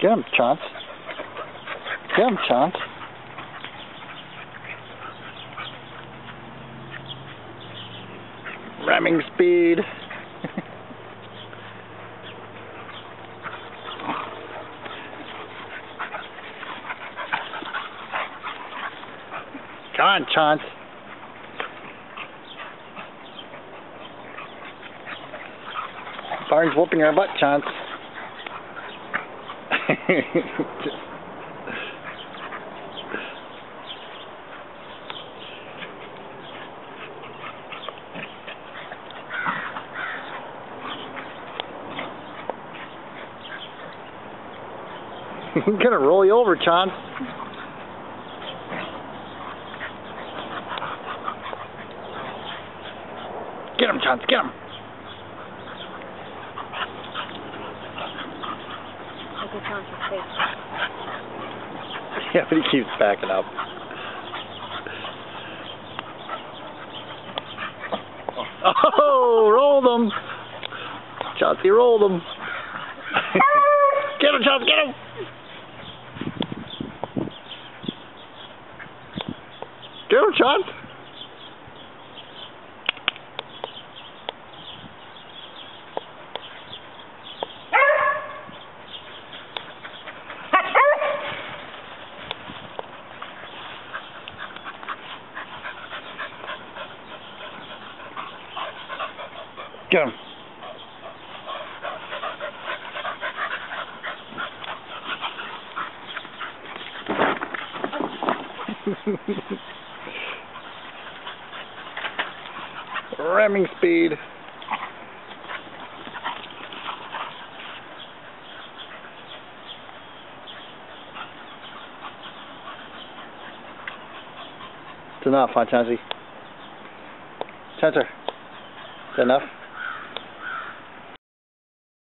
Get him, Chance. Get him, Chance. Ramming speed. Come on, Chance. Barnes whooping her butt, Chance. He's gonna roll you over, Chance. Get him, Chance, get him. At Chance's face. Yeah, but he keeps backing up. Oh, rolled him. Chauncey rolled him. get him, Chauncey, get him. Get him, Chauncey. Him. Ramming speed. It's enough, huh, Chancey? Chauncer, is that enough?